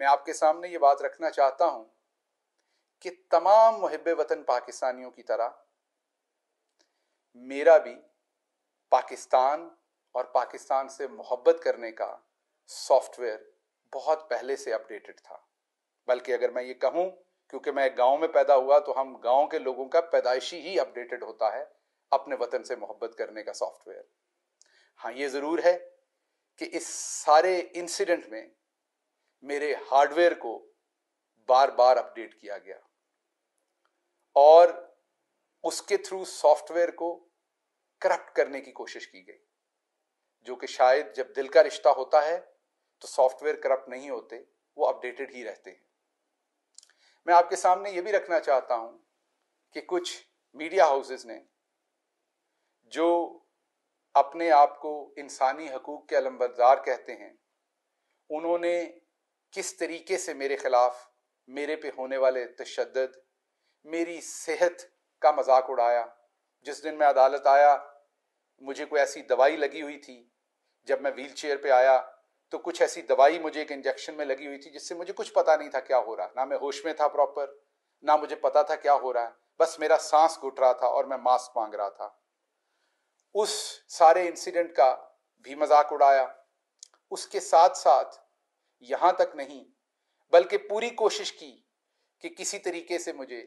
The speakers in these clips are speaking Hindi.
मैं आपके सामने ये बात रखना चाहता हूँ कि तमाम मुहब वतन पाकिस्तानियों की तरह, मेरा भी पाकिस्तान और पाकिस्तान से मोहब्बत करने का सॉफ्टवेयर बहुत पहले से अपडेटेड था। बल्कि अगर मैं ये कहूँ, क्योंकि मैं गाँव में पैदा हुआ तो हम गाँव के लोगों का पैदाइशी ही अपडेटेड होता है अपने वतन से मोहब्बत करने का सॉफ्टवेयर। हाँ ये ज़रूर है कि इस सारे इंसिडेंट में मेरे हार्डवेयर को बार बार अपडेट किया गया। और उसके थ्रू सॉफ्टवेयर को करप्ट करने की कोशिश की गई, जो कि शायद जब दिल का रिश्ता होता है तो सॉफ्टवेयर करप्ट नहीं होते, वो अपडेटेड ही रहते हैं। मैं आपके सामने ये भी रखना चाहता हूँ कि कुछ मीडिया हाउसेस ने, जो अपने आप को इंसानी हकूक के अलमबरदार कहते हैं, उन्होंने किस तरीके से मेरे खिलाफ, मेरे पे होने वाले तशद मेरी सेहत का मज़ाक उड़ाया। जिस दिन मैं अदालत आया, मुझे कोई ऐसी दवाई लगी हुई थी। जब मैं व्हील चेयर पर आया तो कुछ ऐसी दवाई मुझे एक इंजेक्शन में लगी हुई थी, जिससे मुझे कुछ पता नहीं था क्या हो रहा। ना मैं होश में था प्रॉपर, ना मुझे पता था क्या हो रहा है। बस मेरा सांस घुट रहा था और मैं मास्क मांग रहा था। उस सारे इंसिडेंट का भी मज़ाक उड़ाया। उसके साथ साथ यहाँ तक नहीं बल्कि पूरी कोशिश की कि किसी तरीके से मुझे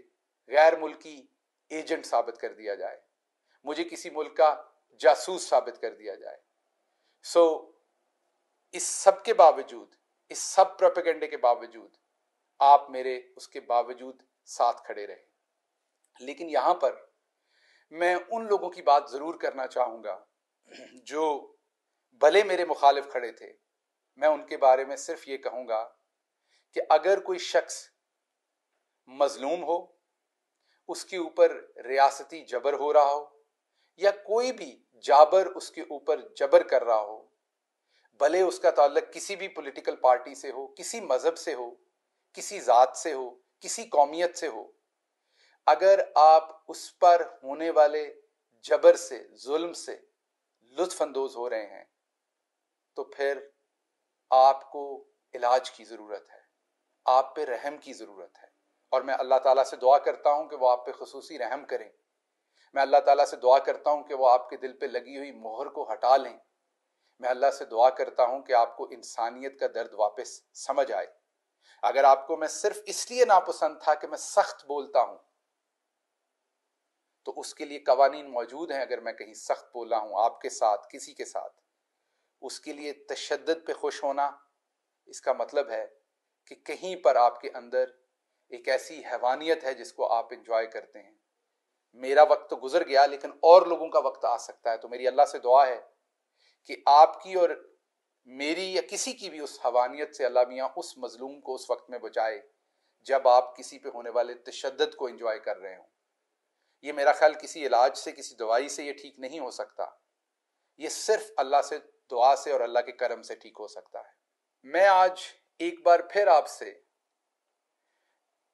गैर मुल्की एजेंट साबित कर दिया जाए मुझे किसी मुल्क का जासूस साबित कर दिया जाए। सो so, इस सब के बावजूद इस सब प्रोपेगेंडे के बावजूद आप मेरे उसके बावजूद साथ खड़े रहे। लेकिन यहाँ पर मैं उन लोगों की बात ज़रूर करना चाहूँगा जो भले मेरे मुखालिफ खड़े थे मैं उनके बारे में सिर्फ़ ये कहूँगा कि अगर कोई शख्स मजलूम हो, उसके ऊपर रियासती जबर हो रहा हो, या कोई भी जाबर उसके ऊपर जबर कर रहा हो, भले उसका ताल्लक किसी भी पॉलिटिकल पार्टी से हो, किसी मज़हब से हो, किसी ज़ात से हो, किसी कौमियत से हो, अगर आप उस पर होने वाले जबर से, जुल्म से लुत्फानंदोज हो रहे हैं तो फिर आपको इलाज की ज़रूरत है, आप पे रहम की ज़रूरत है। और मैं अल्लाह ताला से दुआ करता हूँ कि वो आप पे खसूसी रहम करें। मैं अल्लाह ताला से दुआ करता हूँ कि वो आपके दिल पे लगी हुई मोहर को हटा लें। मैं अल्लाह से दुआ करता हूँ कि आपको इंसानियत का दर्द वापस समझ आए। अगर आपको मैं सिर्फ़ इसलिए नापसंद था कि मैं सख्त बोलता हूँ तो उसके लिए कवानीन मौजूद हैं अगर मैं कहीं सख्त बोला हूँ आपके साथ, किसी के साथ। उसके लिए तशद पे खुश होना, इसका मतलब है कि कहीं पर आपके अंदर एक ऐसी हैवानियत है जिसको आप इंजॉय करते हैं। मेरा वक्त तो गुजर गया, लेकिन और लोगों का वक्त आ सकता है। तो मेरी अल्लाह से दुआ है कि आपकी और मेरी या किसी की भी उस हवानियत से अल्लाह मियाँ उस मजलूम को उस वक्त में बचाए, जब आप किसी पे होने वाले तशद को इंजॉय कर रहे हो। ये मेरा ख्याल किसी इलाज से, किसी दवाई से ये ठीक नहीं हो सकता। ये सिर्फ़ अल्लाह से दुआ से और अल्लाह के करम से ठीक हो सकता है। मैं आज एक बार फिर आपसे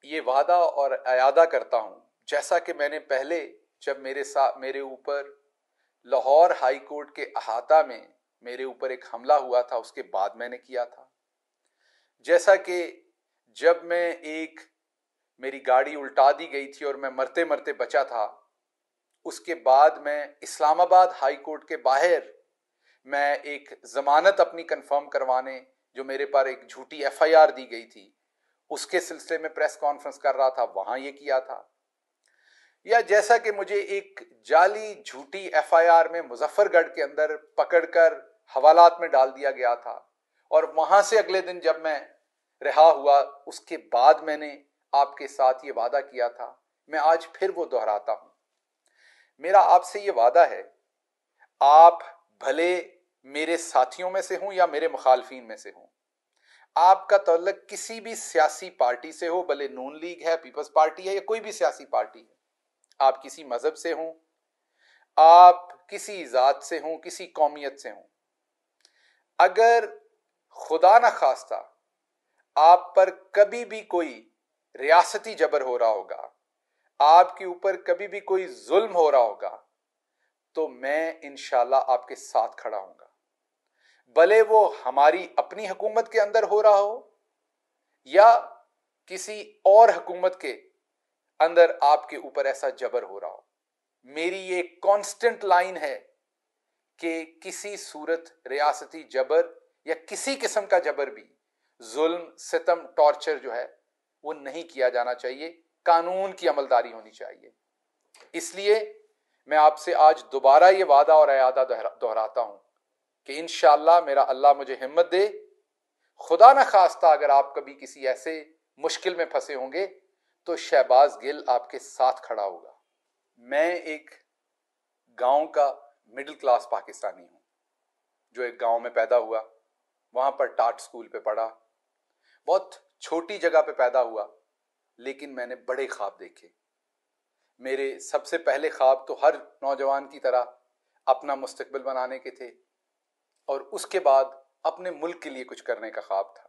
ये वादा और अयादा करता हूँ, जैसा कि मैंने पहले जब मेरे साथ मेरे ऊपर लाहौर हाई कोर्ट के अहाता में मेरे ऊपर एक हमला हुआ था, उसके बाद मैंने किया था। जैसा कि जब मैं एक, मेरी गाड़ी उल्टा दी गई थी और मैं मरते मरते बचा था, उसके बाद मैं इस्लामाबाद हाई कोर्ट के बाहर मैं एक ज़मानत अपनी कंफर्म करवाने, जो मेरे पर एक झूठी एफआईआर दी गई थी, उसके सिलसिले में प्रेस कॉन्फ्रेंस कर रहा था, वहाँ ये किया था। या जैसा कि मुझे एक जाली झूठी एफआईआर में मुजफ्फरगढ़ के अंदर पकड़कर हवालात में डाल दिया गया था, और वहाँ से अगले दिन जब मैं रिहा हुआ, उसके बाद मैंने आपके साथ ये वादा किया था। मैं आज फिर वो दोहराता हूँ। मेरा आपसे ये वादा है, आप भले मेरे साथियों में से हूँ या मेरे मुखालफी में से हूँ। आपका तल्लक किसी भी सियासी पार्टी से हो, भले नून लीग है, पीपल्स पार्टी है या कोई भी सियासी पार्टी है। आप किसी मज़हब से हों, आप किसी ज़ात से हों, किसी कौमियत से हों। अगर खुदा न खास्ता आप पर कभी भी कोई रियासती जबर हो रहा होगा, आपके ऊपर कभी भी कोई जुल्म हो रहा होगा तो मैं इनशाला आपके साथ खड़ा हूँगा भले वो हमारी अपनी हुकूमत के अंदर हो रहा हो या किसी और हुकूमत के अंदर आपके ऊपर ऐसा जबर हो रहा हो। मेरी ये कांस्टेंट लाइन है कि किसी सूरत, रियासती जबर या किसी किस्म का जबर भी, जुल्म, सितम टॉर्चर जो है, वो नहीं किया जाना चाहिए। कानून की अमलदारी होनी चाहिए। इसलिए मैं आपसे आज दोबारा ये वादा और अयादा दोहराता हूँ कि इन मेरा अल्लाह मुझे हिम्मत दे। खुदा न खास्ता अगर आप कभी किसी ऐसे मुश्किल में फंसे होंगे तो शहबाज गिल आपके साथ खड़ा होगा। मैं एक गाँव का मिडिल क्लास पाकिस्तानी हूँ, जो एक गाँव में पैदा हुआ। वहाँ पर टाट स्कूल पे पढ़ा। बहुत छोटी जगह पे पैदा हुआ, लेकिन मैंने बड़े ख्वाब देखे। मेरे सबसे पहले ख्वाब तो हर नौजवान की तरह अपना मुस्तकबिल बनाने के थे। और उसके बाद अपने मुल्क के लिए कुछ करने का ख्वाब था।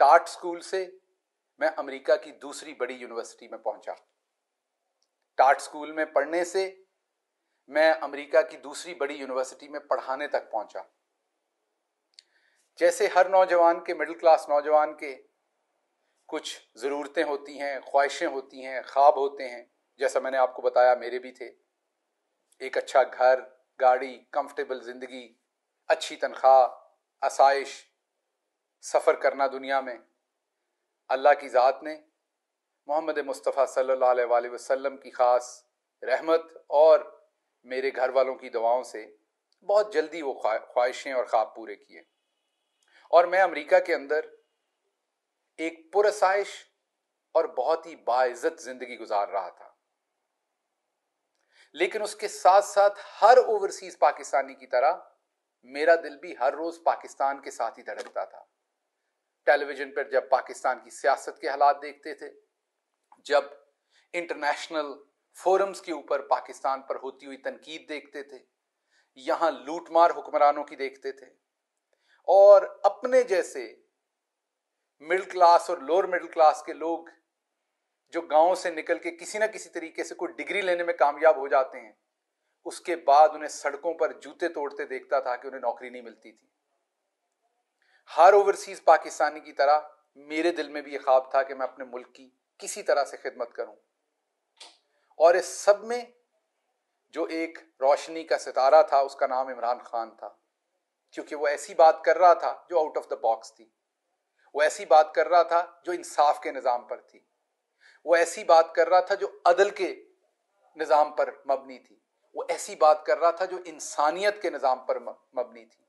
टाट स्कूल से मैं अमेरिका की दूसरी बड़ी यूनिवर्सिटी में पहुँचा। टाट स्कूल में पढ़ने से मैं अमेरिका की दूसरी बड़ी यूनिवर्सिटी में पढ़ाने तक पहुँचा। जैसे हर नौजवान के मिडिल क्लास नौजवान के कुछ ज़रूरतें होती हैं, ख्वाहिशें होती हैं, ख्वाब होते हैं। जैसा मैंने आपको बताया, मेरे भी थे। एक अच्छा घर, गाड़ी कंफर्टेबल ज़िंदगी अच्छी तनख्वाह, आसाइश, सफ़र करना दुनिया में, अल्लाह की ज़ात ने, मोहम्मद मुस्तफ़ा अलैहि वसल्लम की ख़ास रहमत और मेरे घर वालों की दुआओं से बहुत जल्दी वो ख्वाहिशें और ख्वाब पूरे किए। और मैं अमेरिका के अंदर एक पुरसाइश और बहुत ही बाइज्जत ज़िंदगी गुजार रहा था। लेकिन उसके साथ साथ हर ओवरसीज पाकिस्तानी की तरह मेरा दिल भी हर रोज पाकिस्तान के साथ ही धड़कता था। टेलीविज़न पर जब पाकिस्तान की सियासत के हालात देखते थे, जब इंटरनेशनल फोरम्स के ऊपर पाकिस्तान पर होती हुई तनकीद देखते थे, यहाँ लूटमार हुक्मरानों की देखते थे, और अपने जैसे मिडिल क्लास और लोअर मिडिल क्लास के लोग जो गाँव से निकल के किसी ना किसी तरीके से कोई डिग्री लेने में कामयाब हो जाते हैं उसके बाद उन्हें सड़कों पर जूते तोड़ते देखता था कि उन्हें नौकरी नहीं मिलती थी। हर ओवरसीज पाकिस्तानी की तरह मेरे दिल में भी यह ख्वाब था कि मैं अपने मुल्क की किसी तरह से खिदमत करूँ। और इस सब में जो एक रोशनी का सितारा था, उसका नाम इमरान खान था। क्योंकि वो ऐसी बात कर रहा था जो आउट ऑफ़ द बॉक्स थी। वो ऐसी बात कर रहा था जो इंसाफ के निज़ाम पर थी। वो ऐसी बात कर रहा था जो अदल के निज़ाम पर मबनी थी। वो ऐसी बात कर रहा था जो इंसानियत के निज़ाम पर मबनी थी।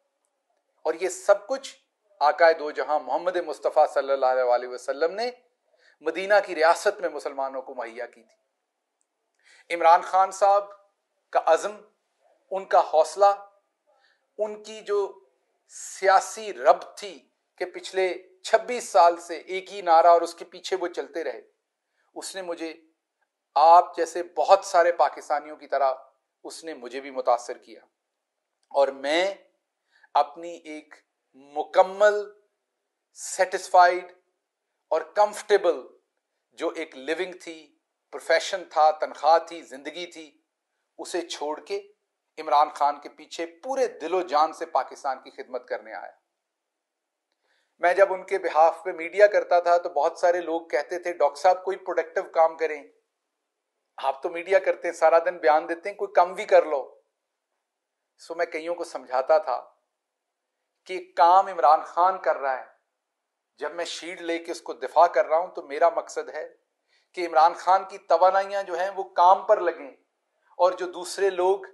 और ये सब कुछ आकाए दो जहाँ मोहम्मद मुस्तफ़ा सल्लल्लाहु अलैहि वसल्लम ने मदीना की रियासत में मुसलमानों को मुहैया की थी। इमरान खान साहब का अज़म, उनका हौसला, उनकी जो सियासी रब थी कि पिछले 26 साल से एक ही नारा और उसके पीछे वो चलते रहे, उसने मुझे आप जैसे बहुत सारे पाकिस्तानियों की तरह उसने मुझे भी मुतासर किया। और मैं अपनी एक मुकम्मल सेटिस्फाइड और कंफर्टेबल जो एक लिविंग थी प्रोफेशन था, तनख्वाह थी, ज़िंदगी थी, उसे छोड़ के इमरान खान के पीछे पूरे दिलो जान से पाकिस्तान की खिदमत करने आया। मैं जब उनके बिहाफ पे मीडिया करता था तो बहुत सारे लोग कहते थे, डॉक्टर साहब, कोई प्रोडक्टिव काम करें। आप तो मीडिया करते हैं, सारा दिन बयान देते हैं, कोई कम भी कर लो। सो मैं कईयों को समझाता था कि काम इमरान खान कर रहा है। जब मैं शील्ड लेके उसको दिफा कर रहा हूँ तो मेरा मकसद है कि इमरान खान की तोानाइयाँ जो हैं, वो काम पर लगें। और जो दूसरे लोग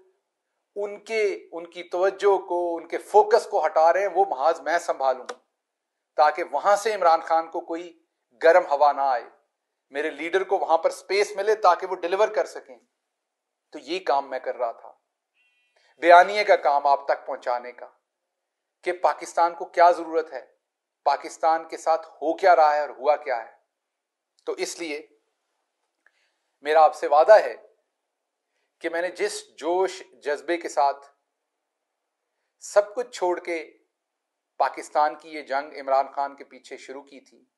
उनके, उनकी तवज्जो को, उनके फोकस को हटा रहे हैं, वो महाज मैं संभालूं, ताकि वहाँ से इमरान खान को कोई गर्म हवा ना आए। मेरे लीडर को वहाँ पर स्पेस मिले ताकि वो डिलीवर कर सकें। तो ये काम मैं कर रहा था। बयानिए का काम आप तक पहुँचाने का, कि पाकिस्तान को क्या ज़रूरत है? पाकिस्तान के साथ हो क्या रहा है और हुआ क्या है? तो इसलिए मेरा आपसे वादा है कि मैंने जिस जोश, जज्बे के साथ सब कुछ छोड़ के पाकिस्तान की ये जंग इमरान खान के पीछे शुरू की थी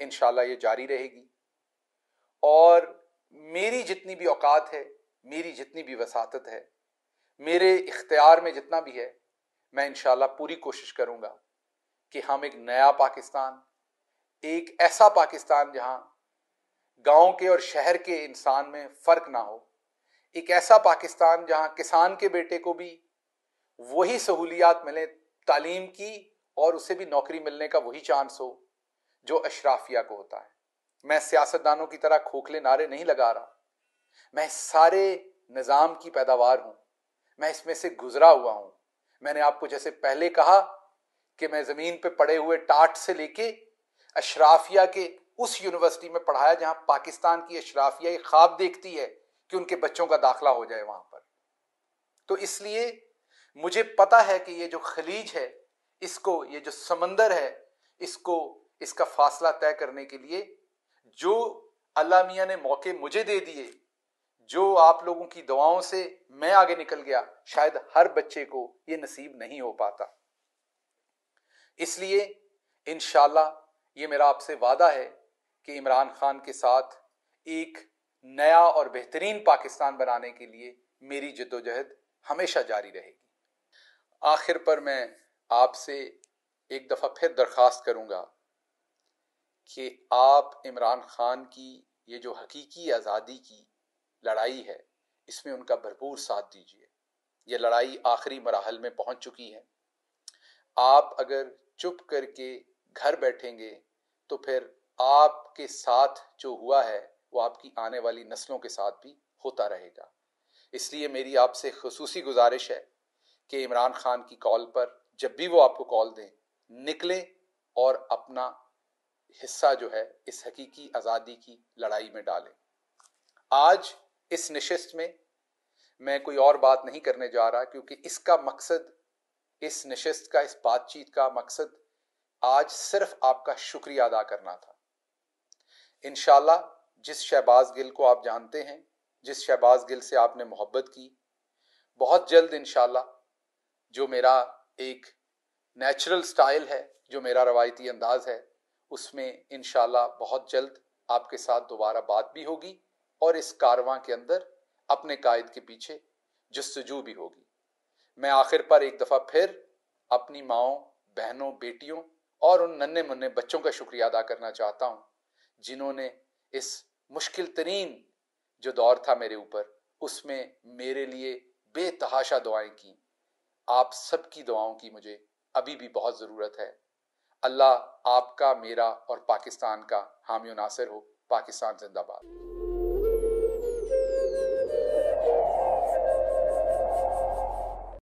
इन ये जारी रहेगी। और मेरी जितनी भी औकात है, मेरी जितनी भी वसात है, मेरे इख्तियार में जितना भी है, मैं इन पूरी कोशिश करूँगा कि हम एक नया पाकिस्तान, एक ऐसा पाकिस्तान जहाँ गाँव के और शहर के इंसान में फ़र्क ना हो, एक ऐसा पाकिस्तान जहाँ किसान के बेटे को भी वही सहूलियात मिले, तालीम की और उसे भी नौकरी मिलने का वही चांस हो, जो अशराफिया को होता है। मैं सियासतदानों की तरह खोखले नारे नहीं लगा रहा मैं सारे निज़ाम की पैदावार हूँ। मैं इसमें से गुजरा हुआ हूँ। मैंने आपको जैसे पहले कहा कि मैं ज़मीन पे पड़े हुए टाट से लेके अशराफिया के उस यूनिवर्सिटी में पढ़ाया जहाँ पाकिस्तान की अशराफिया ये ख्वाब देखती है कि उनके बच्चों का दाखला हो जाए वहाँ पर। तो इसलिए मुझे पता है कि ये जो खलीज है, इसको, ये जो समंदर है, इसको, इसका फासला तय करने के लिए जो अल्लाह मियाँ ने मौके मुझे दे दिए, जो आप लोगों की दुआओं से मैं आगे निकल गया, शायद हर बच्चे को ये नसीब नहीं हो पाता। इसलिए इनशाला ये मेरा आपसे वादा है कि इमरान खान के साथ एक नया और बेहतरीन पाकिस्तान बनाने के लिए मेरी जद्दोजहद हमेशा जारी रहेगी। आखिर पर मैं आपसे एक दफ़ा फिर दरख्वास्त करूँगा कि आप इमरान खान की, ये जो हकीकी आज़ादी की लड़ाई है, इसमें उनका भरपूर साथ दीजिए। ये लड़ाई आखिरी मराहल में पहुँच चुकी है। आप अगर चुप करके घर बैठेंगे तो फिर आपके साथ जो हुआ है, वो आपकी आने वाली नस्लों के साथ भी होता रहेगा। इसलिए मेरी आपसे खसूसी गुजारिश है कि इमरान खान की कॉल पर जब भी वो आपको कॉल दें, निकले और अपना हिस्सा जो है इस हकीकी आज़ादी की लड़ाई में डालें। आज इस निशस्त में मैं कोई और बात नहीं करने जा रहा क्योंकि इसका मकसद, इस निशस्त का, इस बातचीत का मकसद आज सिर्फ़ आपका शुक्रिया अदा करना था। इनशाला जिस शहबाज गिल को आप जानते हैं, जिस शहबाज गिल से आपने मोहब्बत की, बहुत जल्द इनशाला जो मेरा एक नेचुरल स्टाइल है, जो मेरा रवायती अंदाज है उसमें इनशाला बहुत जल्द आपके साथ दोबारा बात भी होगी और इस कारवां के अंदर अपने कायद के पीछे जस्तजू भी होगी। मैं आखिर पर एक दफ़ा फिर अपनी माओ, बहनों, बेटियों और उन नन्हे मुन्ने बच्चों का शुक्रिया अदा करना चाहता हूँ, जिन्होंने इस मुश्किल तरीन जो दौर था मेरे ऊपर, उसमें मेरे लिए बेतहाशा दुआएँ की। आप सबकी दुआओं की मुझे अभी भी बहुत ज़रूरत है। अल्लाह आपका मेरा और पाकिस्तान का। हामी नासिर हो पाकिस्तान जिंदाबाद।